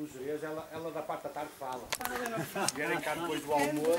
dos Jerez, ela, ela da parte da tarde fala. Vierem cá depois do almoço.